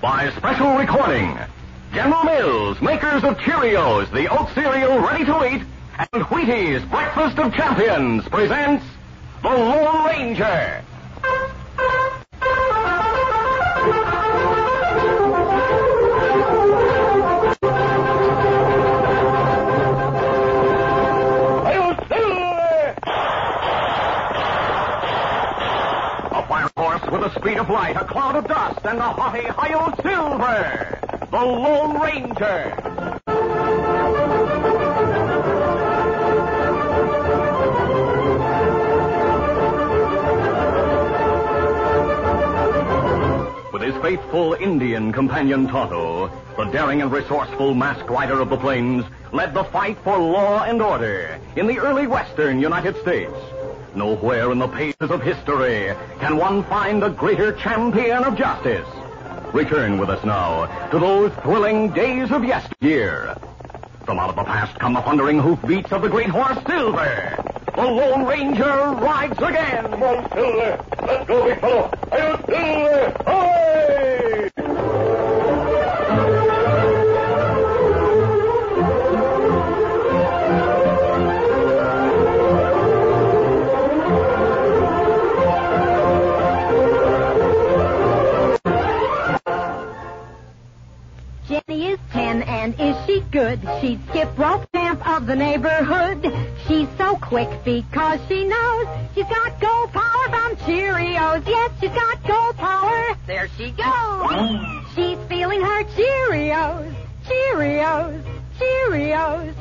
by special recording. General Mills, makers of Cheerios, the oat cereal ready to eat, and Wheaties, breakfast of champions, presents The Lone Ranger. Speed of light, a cloud of dust, and the haughty Hi-Yo Silver, the Lone Ranger. With his faithful Indian companion Tonto, the daring and resourceful masked rider of the plains led the fight for law and order in the early western United States. Nowhere in the pages of history can one find a greater champion of justice. Return with us now to those thrilling days of yesteryear. From out of the past come the thundering hoofbeats of the great horse Silver. The Lone Ranger rides again. Come on, Silver. Let's go, big fellow. Hi-yo, Silver. Away! She'd skip rope camp of the neighborhood. She's so quick because she knows she's got gold power from Cheerios. Yes, she's got gold power. There she goes. She's feeling her Cheerios. Cheerios. Cheerios.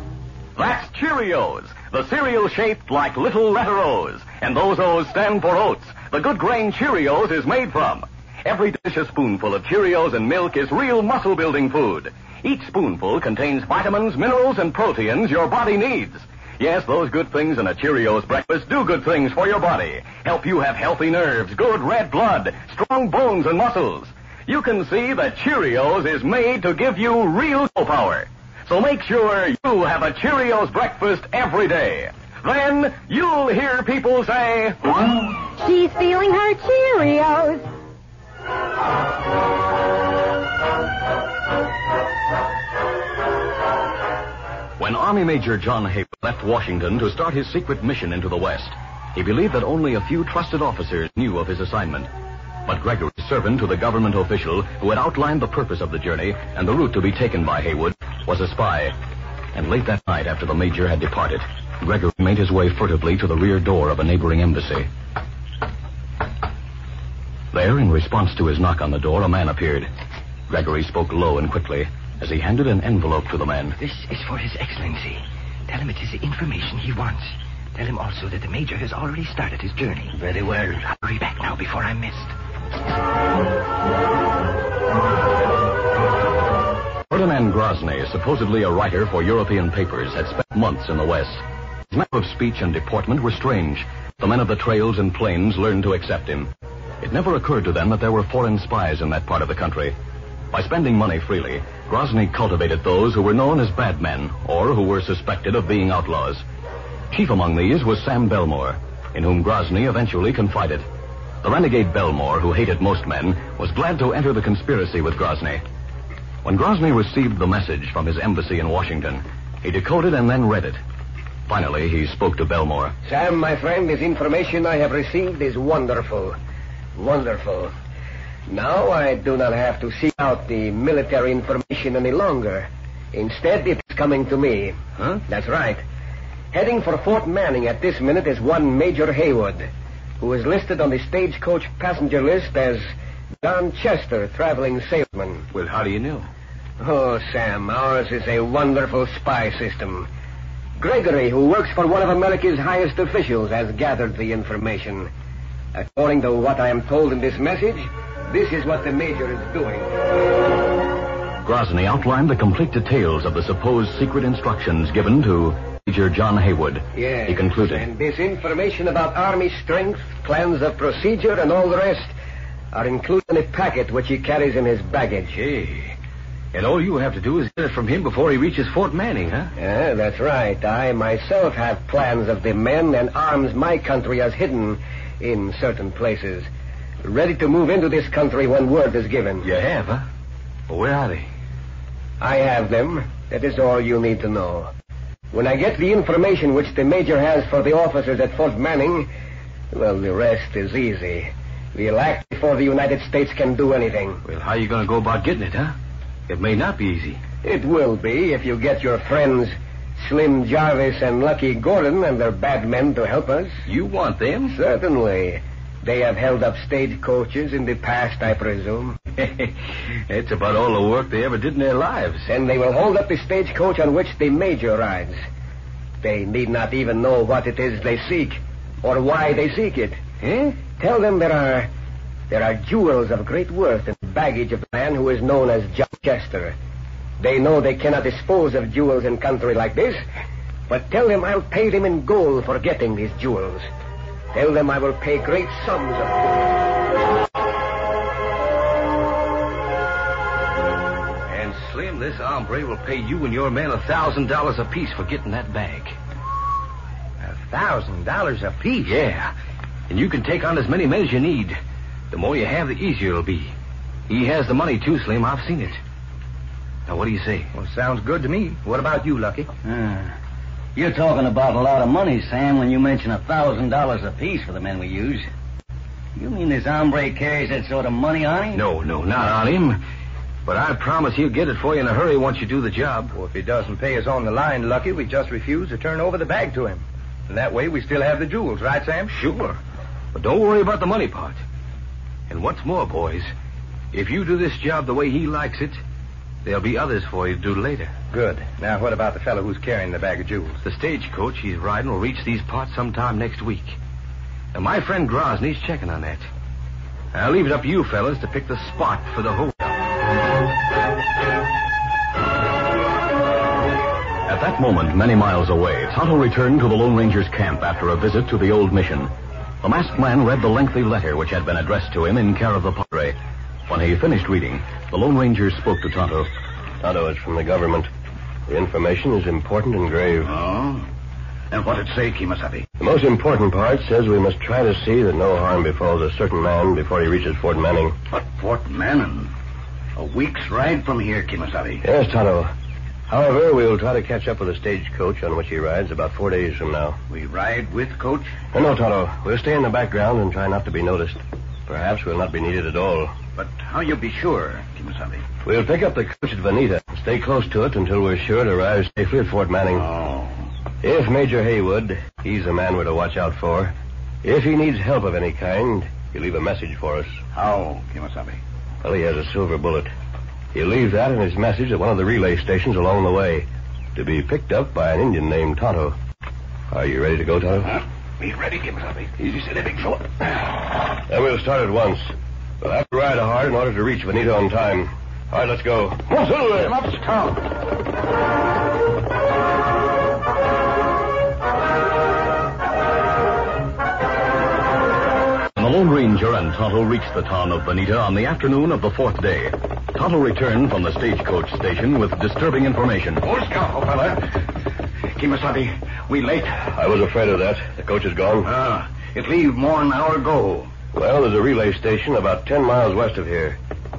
That's Cheerios, the cereal shaped like little letter O's. And those O's stand for oats. The good grain Cheerios is made from. Every delicious spoonful of Cheerios and milk is real muscle building food. Each spoonful contains vitamins, minerals, and proteins your body needs. Yes, those good things in a Cheerios breakfast do good things for your body. Help you have healthy nerves, good red blood, strong bones and muscles. You can see that Cheerios is made to give you real power. So make sure you have a Cheerios breakfast every day. Then you'll hear people say, She's feeling her Cheerios. When Army Major John Haywood left Washington to start his secret mission into the West, he believed that only a few trusted officers knew of his assignment. But Gregory, servant to the government official who had outlined the purpose of the journey and the route to be taken by Haywood, was a spy. And late that night, after the major had departed, Gregory made his way furtively to the rear door of a neighboring embassy. There, in response to his knock on the door, a man appeared. Gregory spoke low and quickly as he handed an envelope to the man. This is for His Excellency. Tell him it is the information he wants. Tell him also that the Major has already started his journey. Very well. I'll hurry back now before I'm missed. Ferdinand Grozny, supposedly a writer for European papers, had spent months in the West. His manner of speech and deportment were strange. The men of the trails and plains learned to accept him. It never occurred to them that there were foreign spies in that part of the country. By spending money freely, Grozny cultivated those who were known as bad men or who were suspected of being outlaws. Chief among these was Sam Belmore, in whom Grozny eventually confided. The renegade Belmore, who hated most men, was glad to enter the conspiracy with Grozny. When Grozny received the message from his embassy in Washington, he decoded and then read it. Finally, he spoke to Belmore. Sam, my friend, this information I have received is wonderful. Wonderful. Now I do not have to seek out the military information any longer. Instead, it's coming to me. Huh? That's right. Heading for Fort Manning at this minute is one Major Haywood, who is listed on the stagecoach passenger list as John Chester, traveling salesman. Well, how do you know? Oh, Sam, ours is a wonderful spy system. Gregory, who works for one of America's highest officials, has gathered the information. According to what I am told in this message, this is what the Major is doing. Grozny outlined the complete details of the supposed secret instructions given to Major John Haywood. Yes. He concluded. And this information about Army strength, plans of procedure, and all the rest are included in a packet which he carries in his baggage. Hey. And all you have to do is get it from him before he reaches Fort Manning, huh? Yeah, that's right. I myself have plans of the men and arms my country has hidden in certain places. Ready to move into this country when word is given. You have, huh? Well, where are they? I have them. That is all you need to know. When I get the information which the Major has for the officers at Fort Manning, well, the rest is easy. We'll act before the United States can do anything. Well, how are you going to go about getting it, huh? It may not be easy. It will be if you get your friends Slim Jarvis and Lucky Gordon and their bad men to help us. You want them? Certainly. They have held up stagecoaches in the past, I presume. It's about all the work they ever did in their lives. And they will hold up the stagecoach on which the Major rides. They need not even know what it is they seek or why they seek it. Eh? Tell them there are there are jewels of great worth in the baggage of the man who is known as John Chester. They know they cannot dispose of jewels in country like this, but tell them I'll pay them in gold for getting these jewels. Tell them I will pay great sums of gold. And Slim, this hombre will pay you and your men a thousand dollars apiece for getting that bag. A thousand dollars apiece? Yeah. And you can take on as many men as you need. The more you have, the easier it'll be. He has the money too, Slim. I've seen it. Now, what do you say? Well, sounds good to me. What about you, Lucky? Uh, you're talking about a lot of money, Sam, when you mention a thousand dollars apiece for the men we use. You mean this hombre carries that sort of money on him? No, no, not on him. But I promise he'll get it for you in a hurry once you do the job. Well, if he doesn't pay us on the line, Lucky, we just refuse to turn over the bag to him. And that way we still have the jewels, right, Sam? Sure. But don't worry about the money part. And what's more, boys, if you do this job the way he likes it, there'll be others for you to do later. Good. Now, what about the fellow who's carrying the bag of jewels? The stagecoach he's riding will reach these parts sometime next week. And my friend Grosny's checking on that. I'll leave it up to you fellas to pick the spot for the holdup. At that moment, many miles away, Tonto returned to the Lone Ranger's camp after a visit to the old mission. The masked man read the lengthy letter which had been addressed to him in care of the padre. When he finished reading, the Lone Ranger spoke to Tonto. Tonto, it's from the government. The information is important and grave. Oh? And what'd it say, Kimasabi? The most important part says we must try to see that no harm befalls a certain man before he reaches Fort Manning. But Fort Manning? A week's ride from here, Kimasabi. Yes, Tonto. However, we'll try to catch up with the stagecoach on which he rides about four days from now. We ride with Coach? No, no, Tonto. We'll stay in the background and try not to be noticed. Perhaps we'll not be needed at all. But how you be sure, Kimasabi? We'll pick up the coach at Bonita stay close to it until we're sure it arrives safely at Fort Manning. Oh. If Major Haywood, he's the man we're to watch out for. If he needs help of any kind, he'll leave a message for us. How, Kimasabi? Well, he has a silver bullet. He'll leave that in his message at one of the relay stations along the way, to be picked up by an Indian named Tonto. Are you ready to go, Tonto? Huh? Be ready, Kimasabi. Easy, steady, big fella. Then we'll start at once. We'll have to ride hard in order to reach Bonita on time. All right, let's go. Up, scout. The Lone Ranger and Tonto reached the town of Bonita on the afternoon of the fourth day. Tonto returned from the stagecoach station with disturbing information. Oh, scout, fella. Kimasabi, we late. I was afraid of that. The coach is gone. Ah, it leave more an hour ago. Well, there's a relay station about ten miles west of here.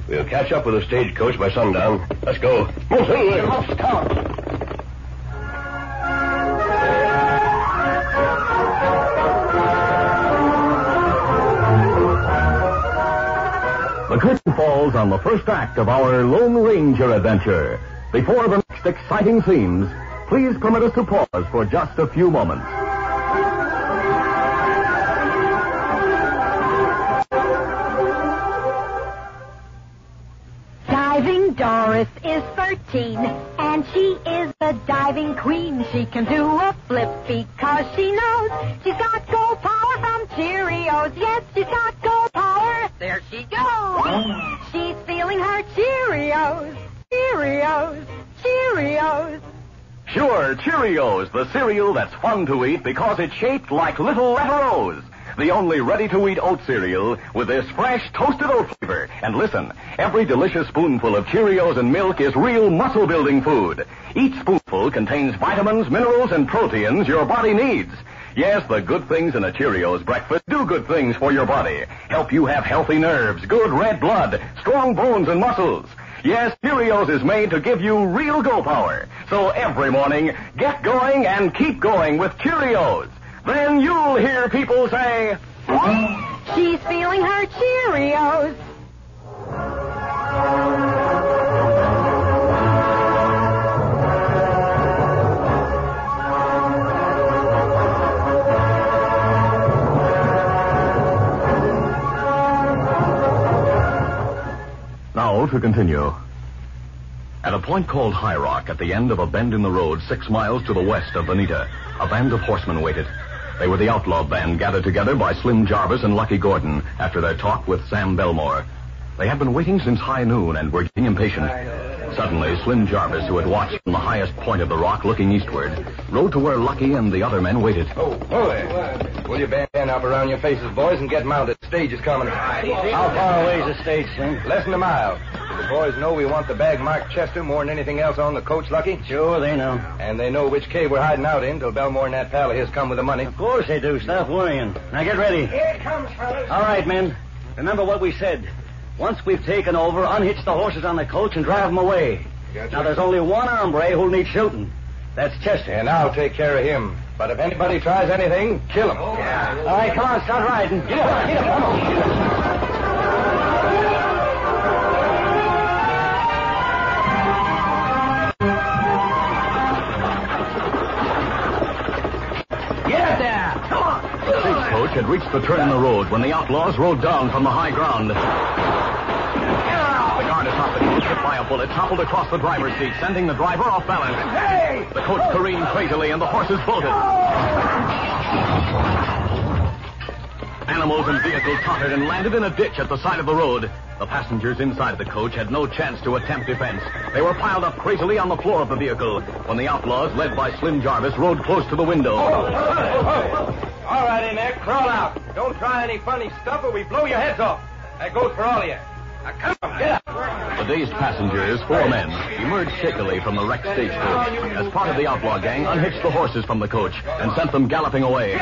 We'll catch up with the stagecoach by sundown. Let's go. Up, scout. The curtain falls on the first act of our Lone Ranger adventure. Before the next exciting scenes, please permit us to pause for just a few moments. Doris is 13, and she is the diving queen. She can do a flip because she knows she's got gold power from Cheerios. Yes, she's got gold power. There she goes. She's feeling her Cheerios. Cheerios. Cheerios. Sure, Cheerios, the cereal that's fun to eat because it's shaped like little letter O's. The only ready-to-eat oat cereal with this fresh toasted oat flavor. And listen, every delicious spoonful of Cheerios and milk is real muscle-building food. Each spoonful contains vitamins, minerals, and proteins your body needs. Yes, the good things in a Cheerios breakfast do good things for your body. Help you have healthy nerves, good red blood, strong bones and muscles. Yes, Cheerios is made to give you real go power. So every morning, get going and keep going with Cheerios. Then you'll hear people say, She's feeling her Cheerios. Now to continue. At a point called High Rock, at the end of a bend in the road six miles to the west of Bonita, a band of horsemen waited. They were the outlaw band gathered together by Slim Jarvis and Lucky Gordon after their talk with Sam Belmore. They had been waiting since high noon and were getting impatient. Suddenly, Slim Jarvis, who had watched from the highest point of the rock looking eastward, rode to where Lucky and the other men waited. Oh, oh there. Pull your band up around your faces, boys, and get mounted. Stage is coming. How far away is the stage, Slim? Less than a mile. The boys know we want the bag marked Chester more than anything else on the coach, Lucky. Sure, they know. And they know which cave we're hiding out in till Belmore and that pal of his come with the money. Of course they do. Stop worrying. Now get ready. Here it comes, fellas. All right, men. Remember what we said. Once we've taken over, unhitch the horses on the coach and drive them away. Gotcha. Now, there's only one hombre who'll need shooting. That's Chester. And I'll take care of him. But if anybody tries anything, kill him. All right, come on, start riding. Get up, get up, come on. Had reached the turn in the road when the outlaws rode down from the high ground. The guard atop the coach hit by a bullet toppled across the driver's seat, sending the driver off balance. Hey! The coach careened crazily and the horses bolted. Animals and vehicles tottered and landed in a ditch at the side of the road. The passengers inside the coach had no chance to attempt defense. They were piled up crazily on the floor of the vehicle when the outlaws, led by Slim Jarvis, rode close to the window. All right, in there, crawl out. Don't try any funny stuff or we blow your heads off. That goes for all of you. Now come on, get up. The dazed passengers, four men, emerged shakily from the wrecked stagecoach. As part of the outlaw gang, unhitched the horses from the coach and sent them galloping away.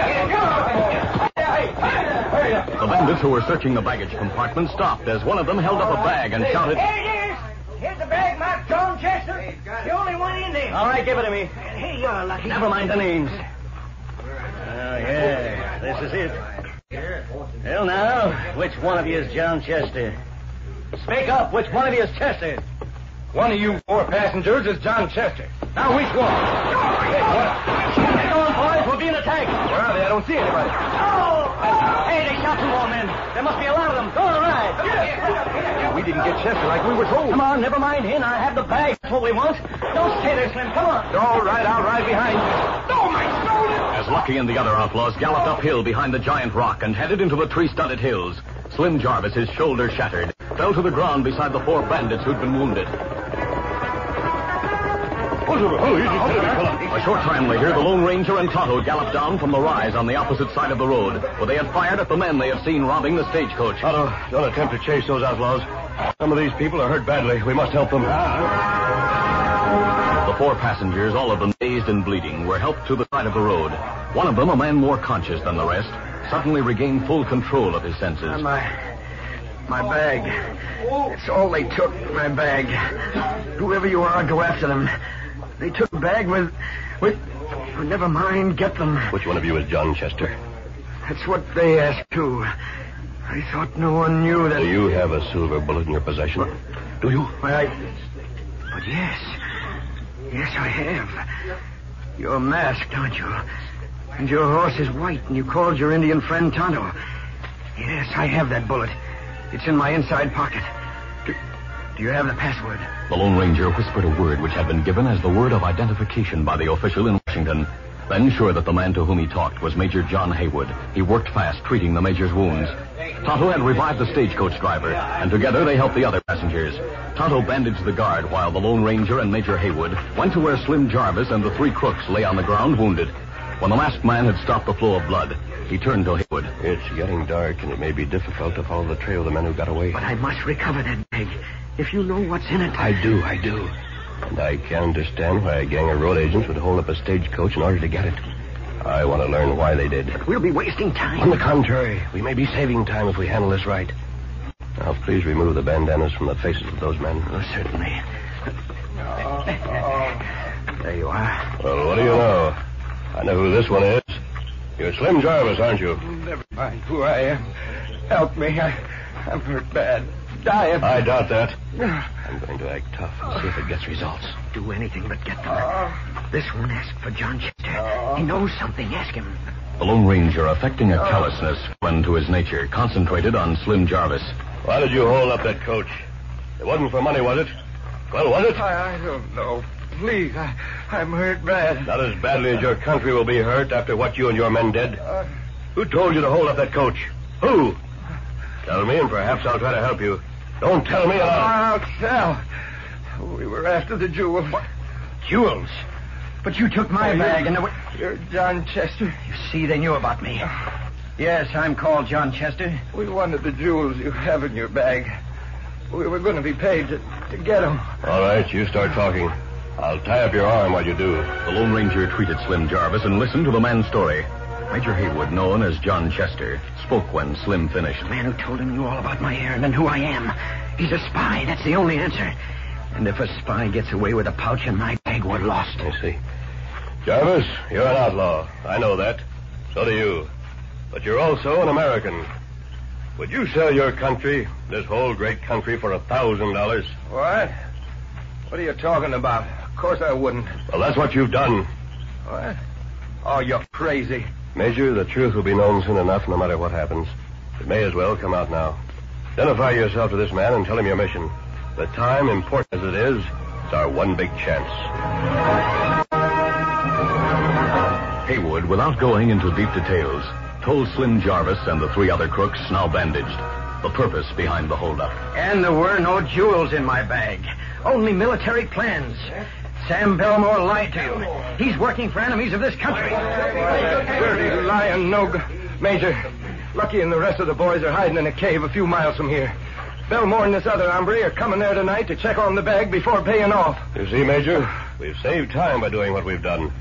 The bandits who were searching the baggage compartment stopped as one of them held up a bag and shouted, Here it is. Here's the bag marked John Chester. The only one in there. All right, give it to me. Here you are, Lucky. Never mind the names. Oh, yeah, this is it. Well, now, which one of you is John Chester? Speak up. Which one of you is Chester? One of you four passengers is John Chester. Now which one? Hey, what? Get on, boys. We're being attacked. Where are they? I don't see anybody. Hey, they more men. There must be a lot of them. Go on, ride. We didn't get Chester like we were told. Come on, never mind him. I have the bag. That's what we want. Don't stay there, Slim. Come on. All right, I'll ride behind you. Oh, my shoulder. As Lucky and the other outlaws galloped uphill behind the giant rock and headed into the tree-studded hills, Slim Jarvis, his shoulder shattered, fell to the ground beside the four bandits who'd been wounded. A short time later, the Lone Ranger and Tonto galloped down from the rise on the opposite side of the road, where they had fired at the men they had seen robbing the stagecoach. Tonto, don't attempt to chase those outlaws. Some of these people are hurt badly. We must help them. The four passengers, all of them dazed and bleeding, were helped to the side of the road. One of them, a man more conscious than the rest, suddenly regained full control of his senses. Uh, my, my bag. It's all they took, my bag. Whoever you are, go after them. They took a bag with, with, oh, never mind, get them. Which one of you is John Chester? That's what they asked, too. I thought no one knew that. Do you have a silver bullet in your possession? Do you? Why, I... But yes. Yes, I have. You're masked, aren't you? And your horse is white, and you called your Indian friend Tonto. Yes, I have that bullet. It's in my inside pocket. Do, do you have the password? The Lone Ranger whispered a word which had been given as the word of identification by the official in Washington. Then, sure that the man to whom he talked was Major John Haywood, he worked fast, treating the Major's wounds. Tonto had revived the stagecoach driver, and together they helped the other passengers. Tonto bandaged the guard while the Lone Ranger and Major Haywood went to where Slim Jarvis and the three crooks lay on the ground wounded. When the masked man had stopped the flow of blood, he turned to Haywood. It's getting dark, and it may be difficult to follow the trail of the men who got away. But I must recover that bag. If you know what's in it. I do, I do. And I can't understand why a gang of road agents would hold up a stagecoach in order to get it. I want to learn why they did. We'll be wasting time. On the contrary, we may be saving time if we handle this right. Now, please remove the bandanas from the faces of those men. Oh, certainly. There you are. Well, what do you know? I know who this one is. You're Slim Jarvis, aren't you? Never mind who I am. Help me. I, I'm hurt bad. Dying. I doubt that. I'm going to act tough and see if it gets results. Do anything but get them. Uh. This one asked for John Chester. Uh. He knows something. Ask him. The Lone Ranger, affecting a callousness when to his nature, concentrated on Slim Jarvis. Why did you hold up that coach? It wasn't for money, was it? Well, was it? I, I don't know. Please, I, I'm hurt bad. Not as badly as your country will be hurt after what you and your men did. Uh. Who told you to hold up that coach? Who? Tell me, and perhaps I'll try to help you. Don't tell me, and I'll... I'll tell. We were after the jewels. Jewels. But you took my Oh, bag you're- and... The... You're John Chester. You see, they knew about me. Yes, I'm called John Chester. We wanted the jewels you have in your bag. We were going to be paid to, to get them. All right, you start talking. I'll tie up your arm while you do. The Lone Ranger treated Slim Jarvis and listened to the man's story. Major Haywood, known as John Chester, spoke when Slim finished. The man who told him knew all about my errand and who I am. He's a spy. That's the only answer. And if a spy gets away with a pouch in my bag, we're lost. I see. Jarvis, you're an outlaw. I know that. So do you. But you're also an American. Would you sell your country, this whole great country, for a thousand dollars? What? What are you talking about? Of course I wouldn't. Well, that's what you've done. What? Oh, you're crazy. Major, the truth will be known soon enough, no matter what happens. It may as well come out now. Identify yourself to this man and tell him your mission. The time, important as it is, it's our one big chance. Haywood, without going into deep details, told Slim Jarvis and the three other crooks, now bandaged, the purpose behind the holdup. And there were no jewels in my bag. Only military plans. Sam Belmore lied to you. He's working for enemies of this country. Dirty lying no Major, Lucky and the rest of the boys are hiding in a cave a few miles from here. Belmore and this other hombre are coming there tonight to check on the bag before paying off. You see, Major, we've saved time by doing what we've done.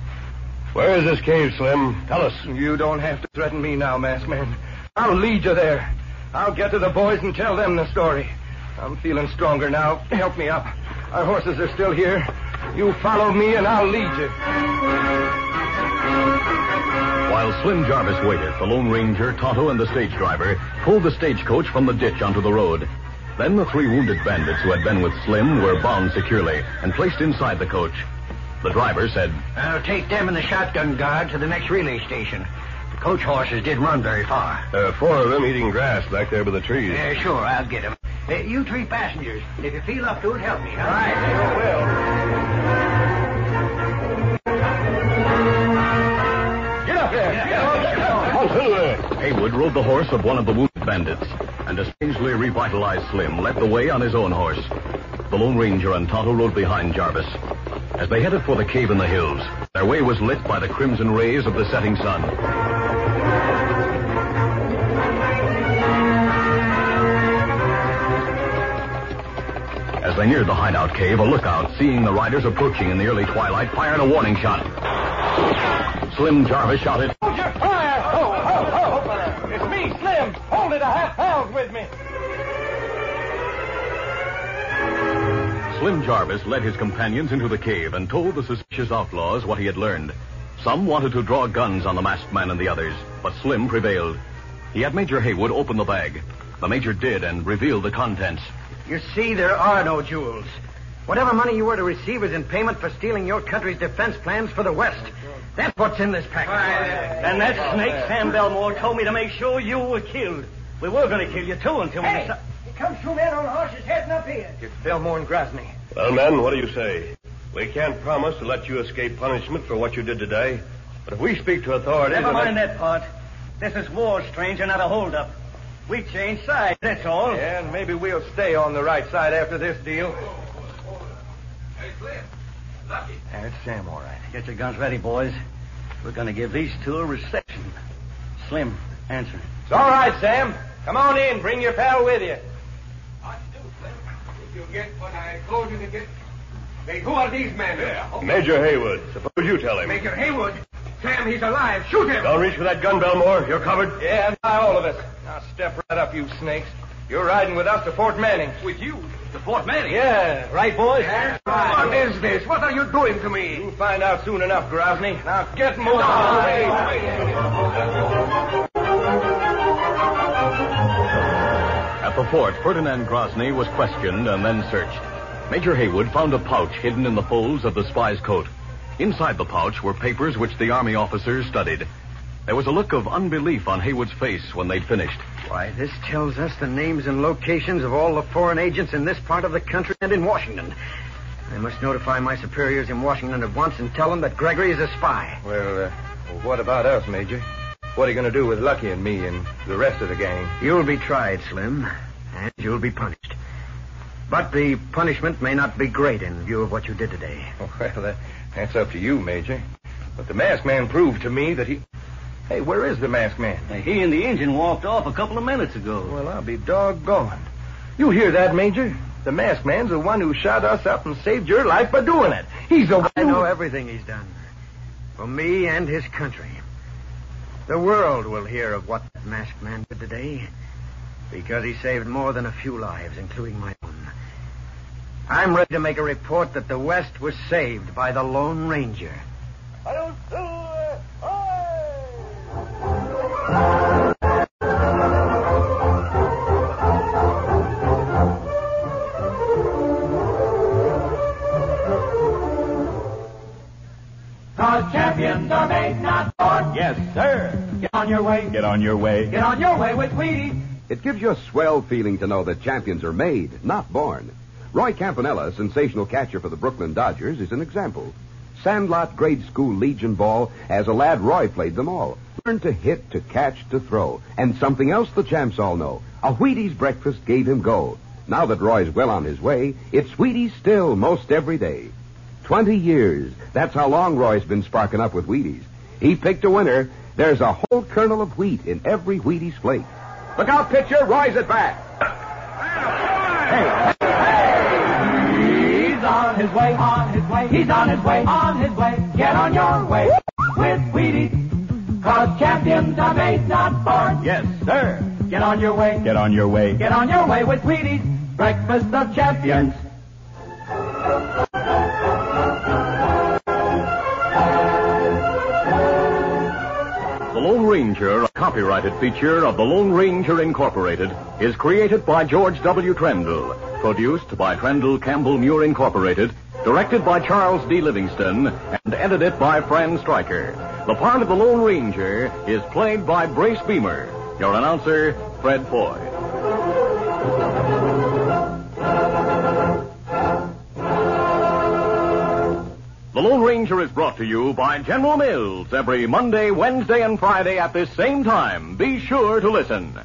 Where is this cave, Slim? Tell us. You don't have to threaten me now, masked man. I'll lead you there. I'll get to the boys and tell them the story. I'm feeling stronger now. Help me up. Our horses are still here. You follow me and I'll lead you. While Slim Jarvis waited, the Lone Ranger, Tonto, and the stage driver pulled the stagecoach from the ditch onto the road. Then the three wounded bandits who had been with Slim were bound securely and placed inside the coach. The driver said, I'll take them and the shotgun guard to the next relay station. The coach horses didn't run very far. There are four of them eating grass back there by the trees. Yeah, sure, I'll get them. Uh, you three passengers, if you feel up to it, help me. All right. Get Haywood rode the horse of one of the wounded bandits, and a strangely revitalized Slim led the way on his own horse. The Lone Ranger and Tonto rode behind Jarvis. As they headed for the cave in the hills, their way was lit by the crimson rays of the setting sun. As they neared the hideout cave, a lookout, seeing the riders approaching in the early twilight, fired a warning shot. Slim Jarvis shouted, Slim Jarvis led his companions into the cave and told the suspicious outlaws what he had learned. Some wanted to draw guns on the masked man and the others, but Slim prevailed. He had Major Haywood open the bag. The Major did and revealed the contents. You see, there are no jewels. Whatever money you were to receive is in payment for stealing your country's defense plans for the West. That's what's in this package. And that snake, Sam Belmore, told me to make sure you were killed. We were going to kill you, too, until we Hey! Decided... Here comes two men on horses heading up here. It's Belmore and Grosny. Well, men, what do you say? We can't promise to let you escape punishment for what you did today. But if we speak to authorities... Never and mind that part. This is war, stranger, not a holdup. We change sides, that's all. Yeah, and maybe we'll stay on the right side after this deal. Hey, Clint. Lucky. That's Sam, all right. Get your guns ready, boys. We're going to give these two a reception. Slim, answer. It's all right, Sam. Come on in. Bring your pal with you. You get what I told you to get. Hey, who are these men? Yeah. Major Haywood, suppose you tell him. Major Haywood. Sam, he's alive. Shoot him. Don't reach for that gun, Belmore. You're covered. Yeah, and by all of us. Now step right up, you snakes. You're riding with us to Fort Manning. With you? To Fort Manning? Yeah, right, boys? That's right. What is this? What are you doing to me? You'll find out soon enough, Grosny. Now get moving. At the fort, Ferdinand Grosny was questioned and then searched. Major Haywood found a pouch hidden in the folds of the spy's coat. Inside the pouch were papers which the Army officers studied. There was a look of unbelief on Haywood's face when they'd finished. Why, this tells us the names and locations of all the foreign agents in this part of the country and in Washington. I must notify my superiors in Washington at once and tell them that Gregory is a spy. Well, uh, well, what about us, Major? What are you going to do with Lucky and me and the rest of the gang? You'll be tried, Slim, and you'll be punished. But the punishment may not be great in view of what you did today. Well, that, that's up to you, Major. But the masked man proved to me that he. Hey, where is the masked man? He and the engine walked off a couple of minutes ago. Well, I'll be doggone. You hear that, Major? The masked man's the one who shot us up and saved your life by doing it. He's the one. I know everything he's done. For me and his country. The world will hear of what that masked man did today. Because he saved more than a few lives, including my own. I'm ready to make a report that the West was saved by the Lone Ranger. Cause on your way. Get on your way. Get on your way with Wheaties. It gives you a swell feeling to know that champions are made, not born. Roy Campanella, sensational catcher for the Brooklyn Dodgers, is an example. Sandlot grade school Legion ball, as a lad, Roy played them all. Learned to hit, to catch, to throw. And something else the champs all know. A Wheaties breakfast gave him go. Now that Roy's well on his way, it's Wheaties still most every day. Twenty years. That's how long Roy's been sparking up with Wheaties. He picked a winner. There's a whole kernel of wheat in every Wheaties flake. Look out, pitcher. Roy's at bat. He's on his way, on his way. He's on his way, on his way. Get on your way with Wheaties. Cause champions are made, not born. Yes, sir. Get on your way. Get on your way. Get on your way with Wheaties. Breakfast of champions. Lone Ranger, a copyrighted feature of the Lone Ranger Incorporated, is created by George W. Trendle, produced by Trendle Campbell Muir Incorporated, directed by Charles D. Livingstone, and edited by Fran Stryker. The part of the Lone Ranger is played by Brace Beemer. Your announcer, Fred Foy. The Lone Ranger is brought to you by General Mills every Monday, Wednesday, and Friday at this same time. Be sure to listen.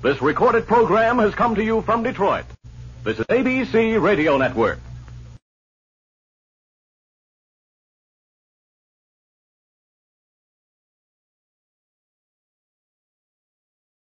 This recorded program has come to you from Detroit. This is ABC Radio Network.